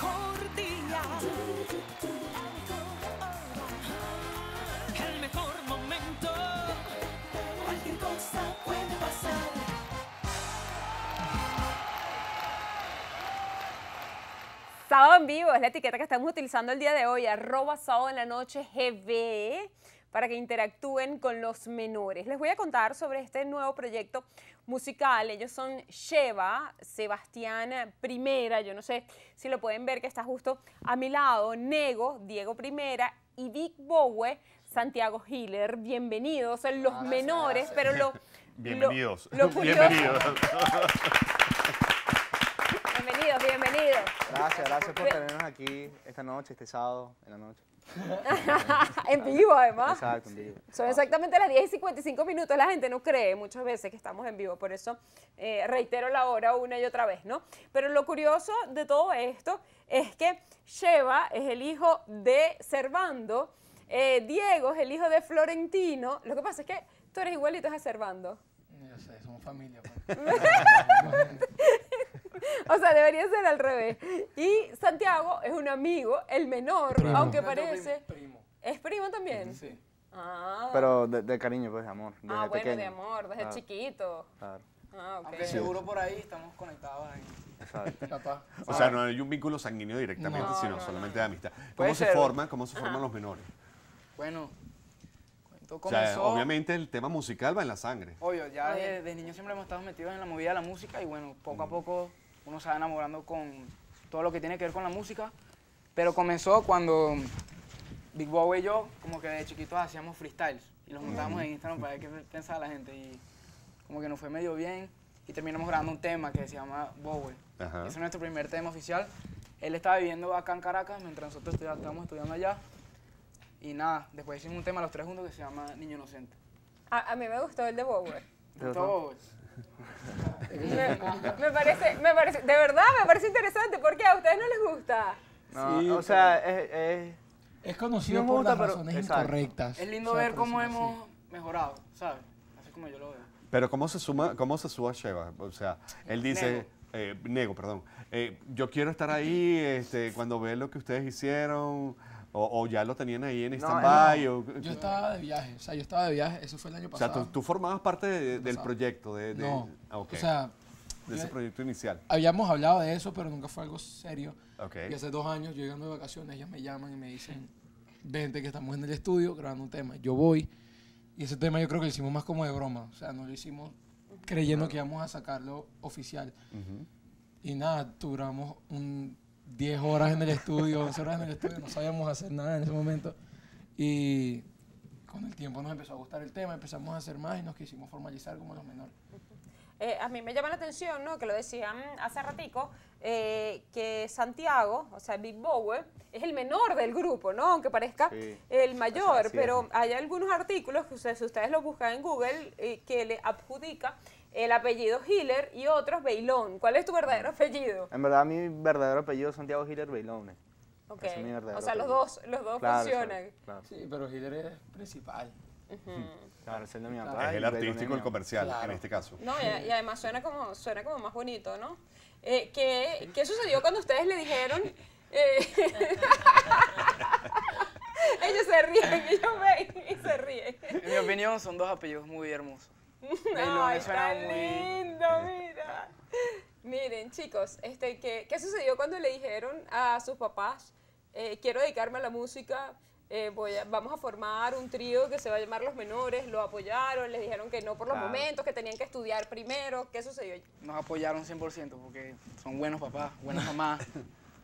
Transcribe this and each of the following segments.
mejor día. El mejor momento. Cualquier cosa puede pasar. Sábado en vivo es la etiqueta que estamos utilizando el día de hoy, arroba sábado en la noche GB, para que interactúen con los menores. Les voy a contar sobre este nuevo proyecto musical. Ellos son Sheva, Sebastián Primera, yo no sé si lo pueden ver que está justo a mi lado, Nego, Diego Primera y Big Bowe, Santiago Hiller. Bienvenidos, los menores, pero lo... Bienvenidos. lo- lo curioso- Bienvenidos. Bienvenidos. Gracias, gracias por tenernos aquí esta noche, este sábado, en la noche. en vivo, además. Exacto, en vivo. Son exactamente las 10 y 55 minutos. La gente no cree muchas veces que estamos en vivo, por eso eh, reitero la hora una y otra vez, ¿no? Pero lo curioso de todo esto es que Sheva es el hijo de Servando, eh, Diego es el hijo de Florentino. Lo que pasa es que tú eres igualito a Servando. Yo sé, somos familia. O sea, debería ser al revés. Y Santiago es un amigo, el menor, Primo. aunque parece. Primo. ¿Es primo también? Sí. Ah, Pero de, de cariño, pues, de amor. Desde ah bueno, pequeño. de amor, desde Claro, chiquito. Claro, Ah, ok. Aunque seguro por ahí estamos conectados ahí. exacto. Capaz. O sea, no hay un vínculo sanguíneo directamente, No, sino no, solamente no. de amistad. ¿Cómo se ser. forman? ¿Cómo se forman los menores? Bueno, cuento O sea, comenzó. obviamente el tema musical va en la sangre. Obvio, ya Oye. desde, desde niño siempre hemos estado metidos en la movida de la música y bueno, poco a poco uno se va enamorando con todo lo que tiene que ver con la música. Pero comenzó cuando Big Bow y yo, como que de chiquitos hacíamos freestyles y los montábamos en Instagram para ver qué pensaba la gente. Y como que nos fue medio bien y terminamos grabando un tema que se llama Bowie. Ese es nuestro primer tema oficial. Él estaba viviendo acá en Caracas mientras nosotros estudia- estábamos estudiando allá. Y nada, después hicimos un tema los tres juntos que se llama Niño Inocente. A, a mí me gustó el de Bower. ¿Te gustó Bowie? Me, me parece, me parece, de verdad me parece interesante. ¿Por qué? ¿A ustedes no les gusta? No, Sí, o sea, es, es- Es conocido por gusta, las pero- razones exacto. incorrectas. Es lindo o sea, ver cómo así. hemos mejorado, ¿sabes? Así como yo lo veo. Pero ¿cómo se suma, cómo se suma Sheva? O sea, él dice, eh, Nego, perdón, eh, yo quiero estar ahí este, cuando ve lo que ustedes hicieron, o, o ya lo tenían ahí en No, stand-by. Yo estaba de viaje, o sea, yo estaba de viaje, eso fue el año o sea, pasado. tú, tú formabas parte de- del Pasado. proyecto, de, de- no, ah, o sea, de ese proyecto inicial. habíamos hablado de eso, pero nunca fue algo serio. Ok. Y hace dos años, yo llegando de vacaciones, ellos me llaman y me dicen, vente que estamos en el estudio grabando un tema. Yo voy, y ese tema yo creo que lo hicimos más como de broma, o sea, no lo hicimos creyendo que íbamos a sacarlo oficial. Y nada, duramos un 10 horas en el estudio, 11 horas en el estudio, no sabíamos hacer nada en ese momento. Y con el tiempo nos empezó a gustar el tema, empezamos a hacer más y nos quisimos formalizar como los menores. Eh, a mí me llama la atención, ¿no? Que lo decían hace ratico, eh, que Santiago, o sea, Big Bower, es el menor del grupo, ¿no? Aunque parezca Sí. el mayor, pero hay algunos artículos que ustedes, si ustedes lo buscan en Google, eh, que le adjudica el apellido Hiller y otros Bailón. ¿Cuál es tu verdadero apellido? en verdad, mi verdadero apellido es Santiago Hiller Bailone. Ok. Es mi verdadero O sea, los dos, los dos Claro, funcionan. claro. Sí, pero Hiller es principal. Claro, es el de mi Claro. papá. Es el artístico, el comercial, en Claro. este caso. No, y, y además suena como, suena como más bonito, ¿no? Eh, ¿qué, qué sucedió cuando ustedes le dijeron? eh, ellos se ríen, ellos ven y se ríen. En mi opinión, son dos apellidos muy hermosos. Ay, tan lindo, mira. Miren, chicos, este, ¿qué, ¿qué sucedió cuando le dijeron a sus papás, eh, quiero dedicarme a la música, eh, voy a- vamos a formar un trío que se va a llamar Los Menores, lo apoyaron, les dijeron que no por los Claro. momentos, que tenían que estudiar primero, ¿qué sucedió? Nos apoyaron 100% porque son buenos papás, buenas mamás.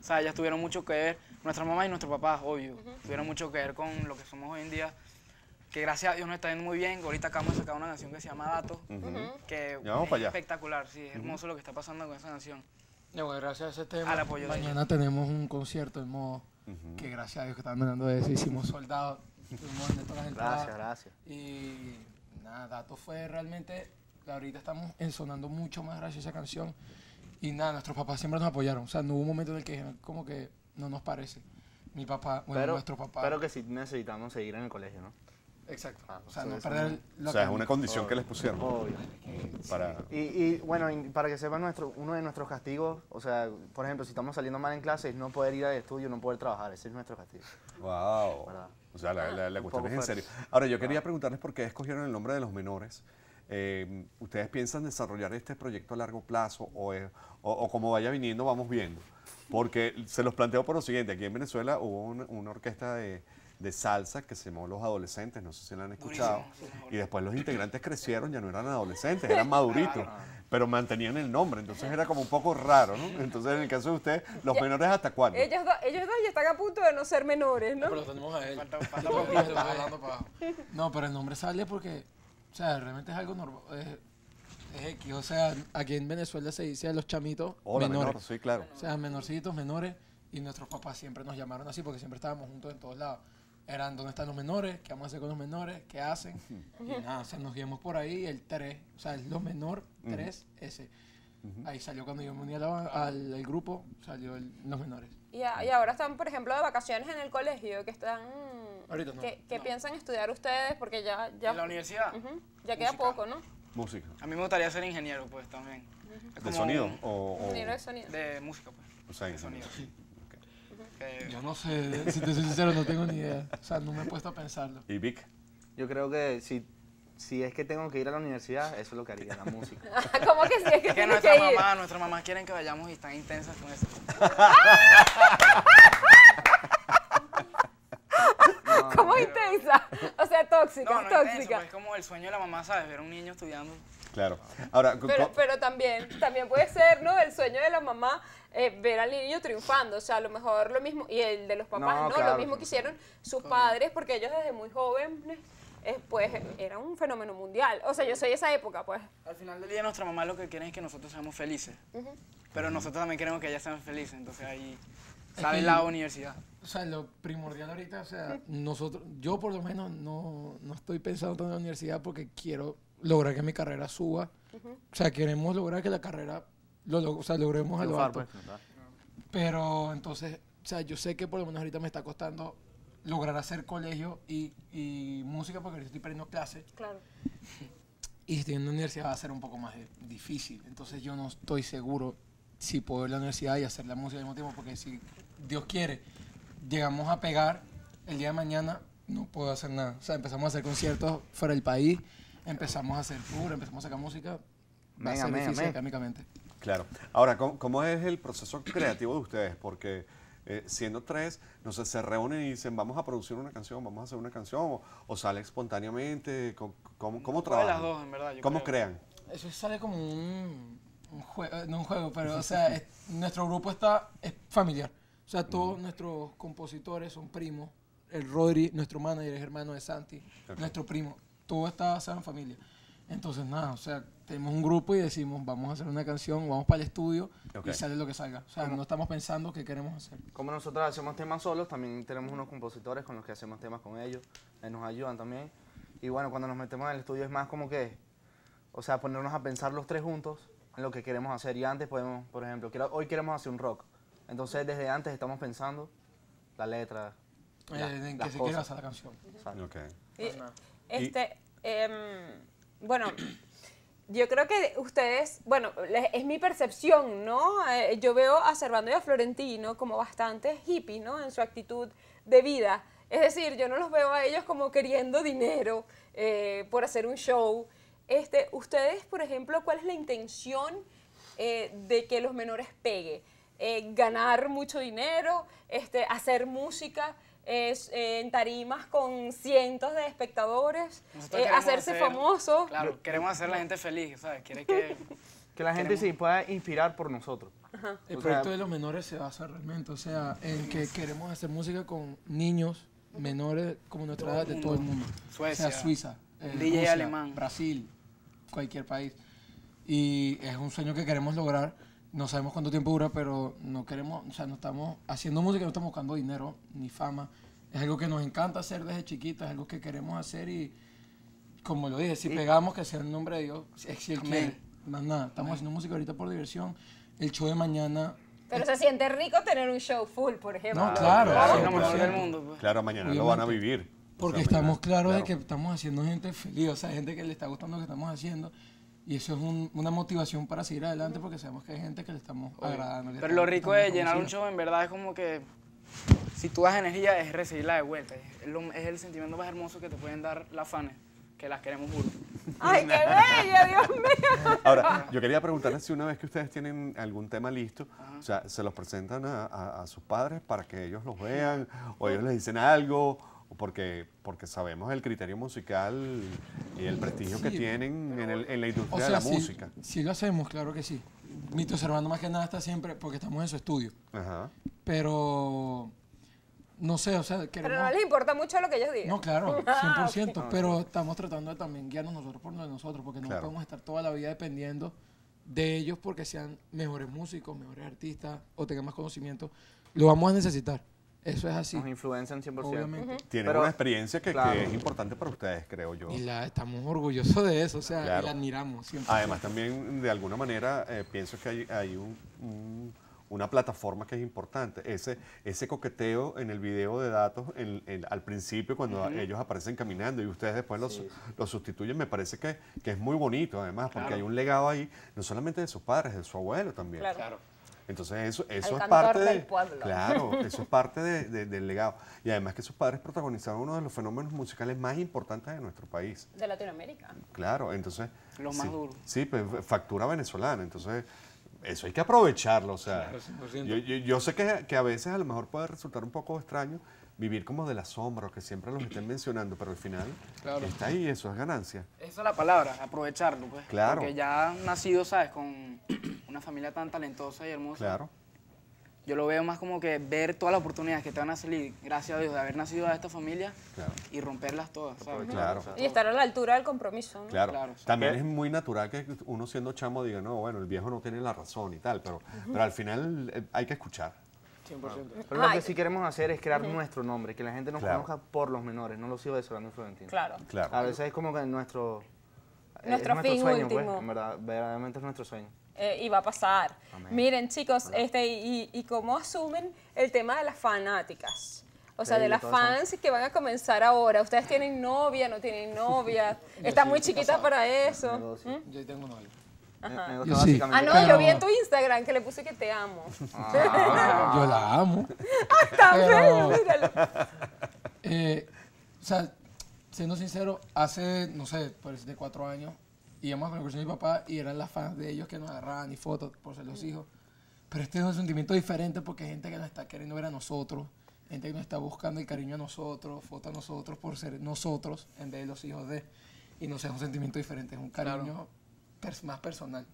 o sea, ellas tuvieron mucho que ver, nuestras mamás y nuestros papás, obvio, tuvieron mucho que ver con lo que somos hoy en día. Que gracias a Dios nos está yendo muy bien. Ahorita acabamos de sacar una canción que se llama Dato, que Ya vamos es para allá. espectacular, sí, es hermoso lo que está pasando con esa canción. Y bueno, gracias a ese tema, Al apoyo de mañana tenemos un concierto en modo, que gracias a Dios que estaban mandando eso, hicimos soldados, estuvimos en todas las entradas. Gracias, gracias. Y nada, Dato fue realmente, ahorita estamos ensonando mucho más gracias a esa canción. Y nada, nuestros papás siempre nos apoyaron. O sea, no hubo un momento en el que dijeron, como que no nos parece. Mi papá, bueno, pero, nuestro papá. pero que sí necesitamos seguir en el colegio, ¿no? Exacto. Ah, o sea, no es perder lo O sea, es que- una condición que les pusieron. Obvio. Para... Y, y, bueno, y para que sepan, nuestro, uno de nuestros castigos, o sea, por ejemplo, si estamos saliendo mal en clase, es no poder ir al estudio, no poder trabajar. Ese es nuestro castigo. Wow. ¿Verdad? O sea, la, la- la Un cuestión es en serio. Ahora, yo quería preguntarles por qué escogieron el nombre de los menores. Eh, ¿Ustedes piensan desarrollar este proyecto a largo plazo o, es- o- o como vaya viniendo vamos viendo? Porque se los planteo por lo siguiente, aquí en Venezuela hubo una, una orquesta de, de salsa que se llamó Los Adolescentes, no sé si la han escuchado, y después los integrantes crecieron, ya no eran adolescentes, eran maduritos, pero mantenían el nombre, entonces era como un poco raro, ¿no? Entonces en el caso de ustedes, los Ya- menores hasta cuándo? Ellos, dos, ellos dos ya están a punto de no ser menores, ¿no? Pero lo tenemos a él. Falta- falta. No, pero el nombre sale porque, o sea, realmente es algo normal. Es, es X. O sea, aquí en Venezuela se dice a los chamitos Hola, menores. menor, sí, claro. O sea, menorcitos, menores. Y nuestros papás siempre nos llamaron así porque siempre estábamos juntos en todos lados. Eran, ¿dónde están los menores? ¿Qué vamos a hacer con los menores? ¿Qué hacen? Y nada, o sea, nos guiamos por ahí, el 3, o sea, el lo menor, 3, ese. Ahí salió cuando yo me uní al, al grupo, salió el- los menores. Y, a- y ahora están, por ejemplo, de vacaciones en el colegio, que están... Ahorita no. ¿Qué, qué piensan estudiar ustedes? Porque ya... ya En la universidad. Ujú, ya queda Música. poco, ¿no? Música. A mí me gustaría ser ingeniero, pues, también. Es ¿De como sonido? un- O, o- Ingeniero de sonido. De música, pues. o sea, de sonido. Que- Yo no sé, si te soy sincero, no tengo ni idea. O sea, no me he puesto a pensarlo. ¿Y Vic? Yo creo que si, si es que tengo que ir a la universidad, eso es lo que haría, la música. ¿Cómo que sí? Es que Es que nuestra que ir. mamá, nuestras mamás quieren que vayamos y están intensas con eso. ¿Cómo intensa? O sea, tóxica, No, no intenso, tóxica. pues, es como el sueño de la mamá, ¿sabes? Ver a un niño estudiando. Claro. Ahora, Pero, también, también puede ser, ¿no? El sueño de la mamá eh, ver al niño triunfando. O sea, a lo mejor lo mismo, y el de los papás, No, ¿no? claro, lo mismo que hicieron sus padres, porque ellos desde muy jóvenes, eh, pues, era un fenómeno mundial. O sea, yo soy esa época, pues. Al final del día, nuestra mamá lo que quiere es que nosotros seamos felices. Pero nosotros también queremos que ellas sean felices. Entonces ahí sale la universidad. O sea, lo primordial ahorita, o sea, nosotros, yo por lo menos no, no estoy pensando tanto en la universidad porque quiero lograr que mi carrera suba. O sea, queremos lograr que la carrera, lo, log- o sea, logremos a lo alto. pues. Pero entonces, o sea, yo sé que por lo menos ahorita me está costando lograr hacer colegio y, y música porque ahorita estoy perdiendo clases. Claro. Y si estoy en la universidad va a ser un poco más difícil. Entonces yo no estoy seguro si puedo ir a la universidad y hacer la música al mismo tiempo, porque si Dios quiere, llegamos a pegar el día de mañana, no puedo hacer nada. O sea, empezamos a hacer conciertos fuera del país, empezamos a hacer tour, empezamos a sacar música. Va a ser difícil académicamente. Claro. Ahora, ¿cómo, cómo es el proceso creativo de ustedes? Porque eh, siendo tres, no sé, se reúnen y dicen, vamos a producir una canción, vamos a hacer una canción, o, o sale espontáneamente, ¿cómo, cómo, cómo trabajan? las dos, en verdad, yo ¿Cómo creo. crean? Eso sale como un, un juego, no un juego, pero o sea, es- nuestro grupo está es familiar. O sea, todos nuestros compositores son primos. El Rodri, nuestro manager, es hermano de Santi, nuestro primo. Todo está basado en familia. Entonces, nada, o sea, tenemos un grupo y decimos, vamos a hacer una canción, vamos para el estudio Ok. y sale lo que salga. O sea, no estamos pensando qué queremos hacer. Como nosotros hacemos temas solos, también tenemos unos compositores con los que hacemos temas con ellos, eh, nos ayudan también. Y bueno, cuando nos metemos en el estudio es más como que, o sea, ponernos a pensar los tres juntos en lo que queremos hacer. Y antes podemos, por ejemplo, quiero- hoy queremos hacer un rock. Entonces desde antes estamos pensando la letra, Eh, la- en que las se hacer la canción. Exacto. Ok. Y, este, em, bueno, yo creo que ustedes, bueno, es mi percepción, ¿no? Eh, yo veo a Servando y a Florentino como bastante hippie, ¿no? En su actitud de vida. Es decir, yo no los veo a ellos como queriendo dinero eh, por hacer un show. Este, ustedes, por ejemplo, ¿cuál es la intención eh, de que los menores pegue? Ganar mucho dinero, este, hacer música es, eh, en tarimas con cientos de espectadores, eh, queremos hacerse hacer- famoso. Claro, queremos hacer a la gente feliz, ¿sabes? Quiere que... Que la gente sí pueda inspirar por nosotros. El O sea- proyecto de los menores se basa realmente, o sea, en que queremos hacer música con niños menores como nuestra edad de todo el mundo. Suecia, o sea, Suiza, eh, DJ Rusia, alemán. Brasil, cualquier país. Y es un sueño que queremos lograr. No sabemos cuánto tiempo dura, pero no queremos, o sea, no estamos haciendo música, no estamos buscando dinero ni fama. Es algo que nos encanta hacer desde chiquitos, es algo que queremos hacer y, como lo dije, si pegamos que sea en nombre de Dios, si, si Él Amén. quiere. Más nada, estamos haciendo música ahorita por diversión. El show de mañana Pero se siente rico tener un show full, por ejemplo. No, claro, Claro, sí, del cierto. mundo. pues. Claro, mañana lo van a Obviamente. vivir. Por Porque O sea, estamos mira, claros de claro. que estamos haciendo gente feliz, o sea, gente que le está gustando lo que estamos haciendo. Y eso es un- una motivación para seguir adelante porque sabemos que hay gente que le estamos agradando. Pero estamos lo rico de llenar un show en verdad es como que si tú das energía es recibirla de vuelta. Es, lo- es el sentimiento más hermoso que te pueden dar las fans, que las queremos juro. ¡Ay, qué bella, Dios mío! Ahora, yo quería preguntarles si una vez que ustedes tienen algún tema listo, o sea, se los presentan a, a- a sus padres para que ellos los vean, o ellos les dicen algo, porque, porque sabemos el criterio musical y el prestigio que tienen en, el- en la O industria sea, de la sí, música. sí lo hacemos, claro que sí. Mito Servando más que nada está siempre porque estamos en su estudio. Ajá. Pero, no sé, o sea, queremos... Pero no les importa mucho lo que ellos digan. No, claro, Ah, 100%, pero estamos tratando de también guiarnos nosotros por nosotros, porque no Claro. podemos estar toda la vida dependiendo de ellos porque sean mejores músicos, mejores artistas o tengan más conocimiento. Lo vamos a necesitar, eso es así, Nos influencian 100%. obviamente. Tienen Pero- una experiencia que, es importante para ustedes, creo yo. Y la, estamos orgullosos de eso, o sea, Claro. y la admiramos siempre. Además, también de alguna manera eh, pienso que hay, hay un- un- una plataforma que es importante. Ese, ese coqueteo en el video de datos en- en- al principio, cuando ellos aparecen caminando y ustedes después los, los sustituyen, me parece que, que es muy bonito, además, porque Claro. hay un legado ahí, no solamente de sus padres, de su abuelo también. Claro. Entonces eso, eso El es parte del de, pueblo. claro, eso es parte de- de- del legado. Y además que sus padres protagonizaron uno de los fenómenos musicales más importantes de nuestro país. De Latinoamérica. Claro, entonces. Los más sí, duros. Sí, pues factura venezolana, entonces eso hay que aprovecharlo. O sea, Claro, 100%. yo, yo- yo sé que, que a veces a lo mejor puede resultar un poco extraño vivir como de la sombra o que siempre los estén mencionando, pero al final Claro. está ahí, eso es ganancia. Esa es la palabra, aprovecharlo, pues. Claro. Porque ya han nacido, ¿sabes? Con una familia tan talentosa y hermosa. Claro. Yo lo veo más como que ver todas las oportunidades que te van a salir, gracias a Dios, de haber nacido a esta familia Claro. y romperlas todas, ¿sabes? Claro. Y estar a la altura del compromiso, ¿no? Claro. Claro, sí. También ¿Qué? es muy natural que uno siendo chamo diga, no, bueno, el viejo no tiene la razón y tal, pero, pero al final eh, hay que escuchar. 100%. Pero lo que sí queremos hacer es crear nuestro nombre, que la gente nos Claro. conozca por los menores, no los hijos de Solano y Florentino. Claro. Claro. A veces es como que nuestro, eh, Nuestro es fin sueño, último. pues, en verdad, verdaderamente es nuestro sueño. Eh, y va a pasar. Amén. Miren, chicos, este, y, y cómo asumen el tema de las fanáticas. O sea, Sí, de las son- fans que van a comenzar ahora. ¿Ustedes tienen novia, no tienen novia? ¿Están muy chiquitas para eso? Negocio. Yo tengo. Ne- negocio Yo sí. Ah, no, Pero- yo vi en tu Instagram que le puse que te amo. Yo la amo. Tan Pero- bello, míralo. Eh, o sea, siendo sincero, hace, no sé, por de cuatro años, íbamos con la cuestión de mi papá y eran las fans de ellos que nos agarraban y fotos por ser los hijos. Pero este es un sentimiento diferente porque hay gente que nos está queriendo ver a nosotros, gente que nos está buscando el cariño a nosotros, fotos a nosotros por ser nosotros en vez de los hijos de. Y no sé, es un sentimiento diferente, es un cariño pers- más personal.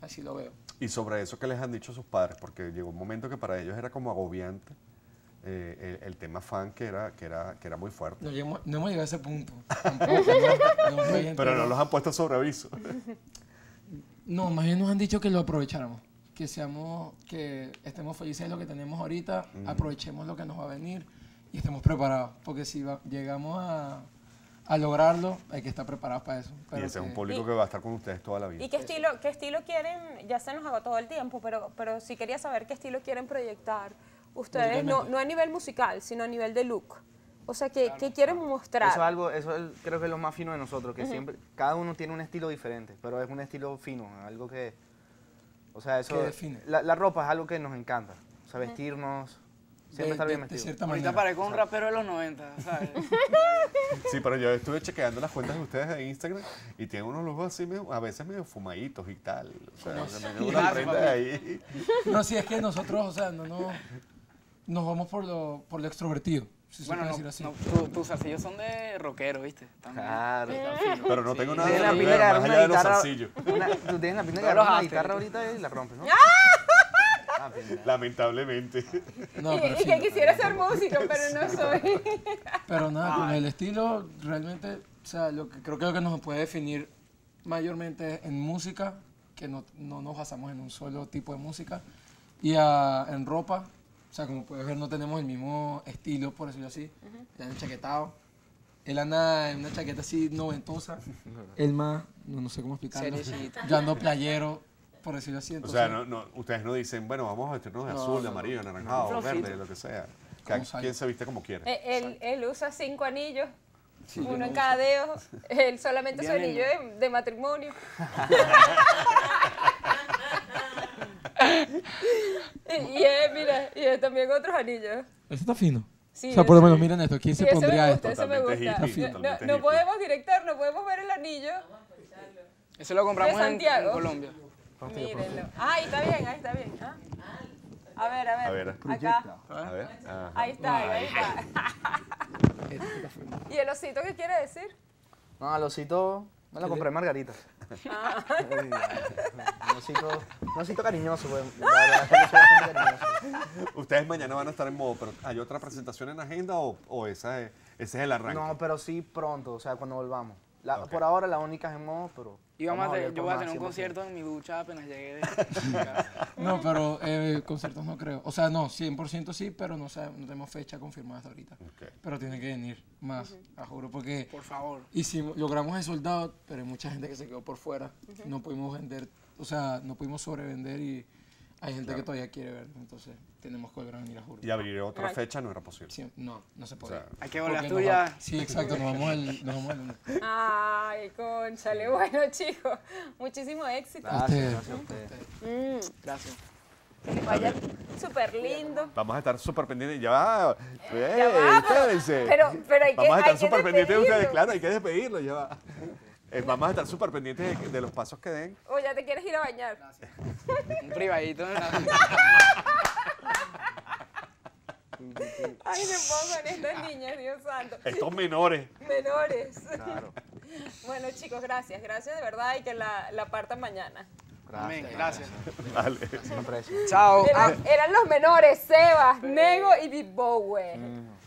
Así lo veo. Y sobre eso que les han dicho sus padres, porque llegó un momento que para ellos era como agobiante eh, el, el tema fan que era, que era, que era muy fuerte. No, llegamos- no hemos llegado a ese punto. Tampoco, no, no, Pero que no los han puesto sobre aviso. No, más bien nos han dicho que lo aprovecháramos. Que seamos, que estemos felices de lo que tenemos ahorita, aprovechemos lo que nos va a venir y estemos preparados. Porque si va- llegamos a, a lograrlo, hay que estar preparados para eso. y Pero ese es un que- público Y- que va a estar con ustedes toda la vida. ¿Y qué estilo, qué estilo quieren? Ya se nos agotó el tiempo, pero, pero sí quería saber qué estilo quieren proyectar ustedes, no, no a nivel musical, sino a nivel de look. O sea, ¿qué, qué quieren mostrar? Eso es algo, eso es- creo que es lo más fino de nosotros, que siempre, cada uno tiene un estilo diferente, pero es un estilo fino, algo que, o sea, eso, define. La, la ropa es algo que nos encanta, o sea, vestirnos, siempre de- estar bien de- de vestido. cierta Ahorita manera. parezco un rapero de los 90, ¿sabes? Sí, pero yo estuve chequeando las cuentas de ustedes en Instagram y tienen unos lujos así, medio- a veces medio fumaditos y tal. O sea, que tienen una prenda ahí. No, sí, es que nosotros, o sea, no, no, nos vamos por lo, por lo extrovertido, si se bueno, puede no, decir así. no, tu- tus zarcillos son de rockero, ¿viste? También. Claro. Pero no tengo nada Tienes la que pinta de ver agarrar más allá de los guitarra, zarcillos. tú tienes la pinta de agarrar los una guitarra ahorita y la rompes, ¿no? Ah, pinta. Lamentablemente. No, y, pero y sí, que quisiera ser músico, pero no soy. Pero nada, con el estilo realmente, o sea, lo que creo que lo que nos puede definir mayormente es en música, que no, no nos basamos en un solo tipo de música, y a- en ropa, o sea, como puedes ver, no tenemos el mismo estilo, por decirlo así, ya en chaquetado. Él anda en una chaqueta así noventosa, él más, no, no sé cómo explicarlo. Seriecito. Yo ando playero, por decirlo así. O Entonces, sea, no, no, ustedes no dicen, bueno, vamos a vestirnos de azul, de amarillo, de anaranjado, Flojito. verde, lo que sea. Cada quien se viste como quiere. Eh, él, él usa cinco anillos Uno en cada dedo. Él solamente su anillo de, de matrimonio. y él, mira, y él también otros anillos. Ese está fino. Sí, o sea, por lo menos miren esto. ¿Quién Sí, se pondría gusta, esto? ese me Totalmente gusta. hippie, No- podemos directar, no podemos ver el anillo. Ese lo compramos en. Colombia. Mírenlo. Ah, ahí está bien, ahí está bien. ah. A ver, a ver. A ver. Acá. A ver. ajá. Ahí está, ahí está. ¿Y el osito qué quiere decir? No, al osito me lo compré Margarita. Ah. un osito cariñoso, güey. La. Ustedes mañana van a estar en modo, pero ¿hay otra presentación en agenda o, o esa es- ese es el arranque? No, pero sí pronto, o sea, cuando volvamos. La- Ok. Por ahora la única es en modo, pero... Y vamos a tener- yo voy a tener un 100%. concierto en mi ducha apenas llegué de. No, pero eh, conciertos no creo. O sea, no, 100% sí, pero no, sabe- no tenemos fecha confirmada hasta ahorita. Ok. Pero tiene que venir más, a juro, porque Por favor. hicimos, logramos el soldado, pero hay mucha gente que se quedó por fuera. No pudimos vender, o sea, no pudimos sobrevender y hay gente que todavía quiere ver. Entonces, tenemos que volver a venir a juro. Y abrir otra fecha no era posible. Sí, no, no se. O sea, Hay que volver a va- Sí, exacto, nos vamos el, nos vamos. Ay, conchale. Bueno, chicos, muchísimo éxito. Gracias, gracias a ustedes. Mm, Gracias. que vaya súper lindo. Vamos a estar súper pendientes. Ya va. Ya ¡Ey, va, espérense! pero- pero hay que- Vamos a estar hay que súper pendientes de ustedes. Claro, hay que despedirlo. Ya va. Eh, vamos a estar súper pendientes de, de los pasos que den. O ya te quieres ir a bañar. Un privadito. ¿no? Ay, me pongo en estas niñas, Dios santo. Estos menores. Menores. Claro. Bueno, chicos, gracias. Gracias de verdad y que la, la partan mañana. Amén. Gracias. Vale. Chao. Ah, Eran, los menores, Sebas, Nego y Big Bowie.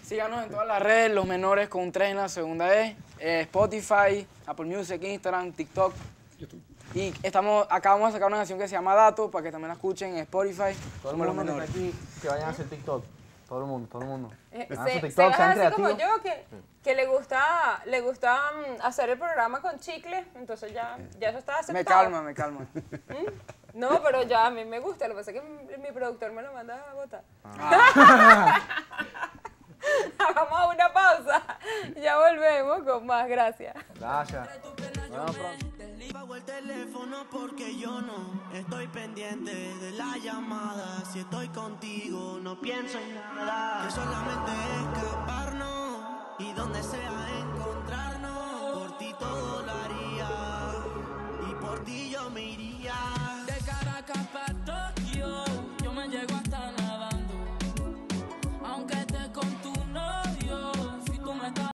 síganos en todas las redes, los menores con un 3 en la segunda E, eh, Spotify, Apple Music, Instagram, TikTok. Y estamos, acabamos de sacar una canción que se llama Dato para que también la escuchen en Spotify. Todo el los mundo menores. aquí, que vayan a hacer TikTok. Todo el mundo, todo el mundo. Eh, Se- TikTok, Sebas sean es así como yo, que, que le gusta, le gusta mm, hacer el programa con chicle, entonces ya, ya eso está aceptado. Me calma, me calma. No, pero ya a mí me gusta, lo que pasa es que mi, mi productor me lo manda a votar. Ah. Vamos a una pausa, ya volvemos con más, gracias. Gracias. Pronto. Pago el teléfono porque yo no estoy pendiente de la llamada. Si estoy contigo, no pienso en nada. Que solamente escaparnos y donde sea encontrarnos.